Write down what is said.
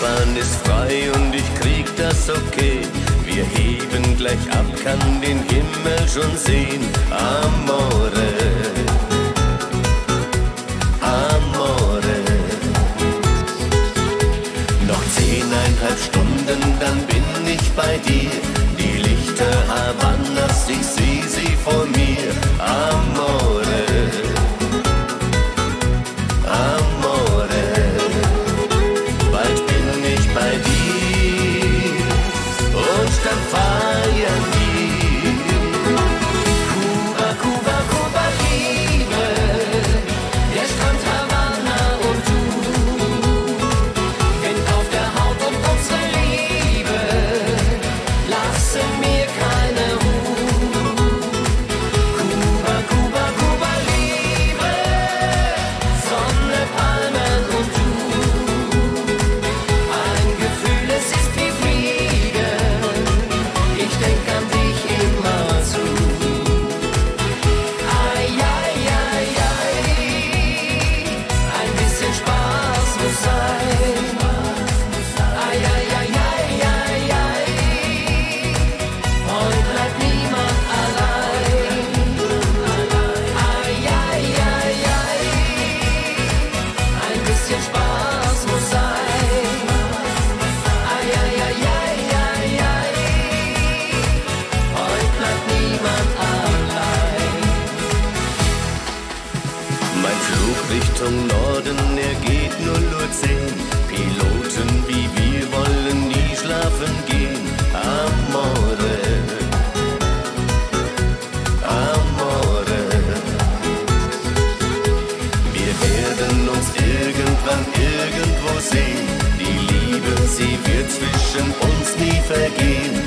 Bahn ist frei und ich krieg das okay. Wir heben gleich ab, kann den Himmel schon sehen. Amore. Amore. Noch zehneinhalb Stunden, dann bin ich bei dir. Richtung Norden, er geht nur Uhr zehn. Piloten wie wir wollen nie schlafen gehen. Amore. Amore. Wir werden uns irgendwann irgendwo sehen. Die Liebe, sie wird zwischen uns nie vergehen.